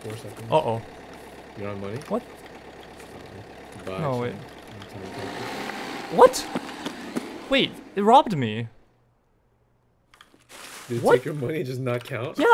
four seconds. Uh oh. You don't have money? What? Buy No, wait. What? Wait, it robbed me. Did it What? take your money and just not count? Yeah,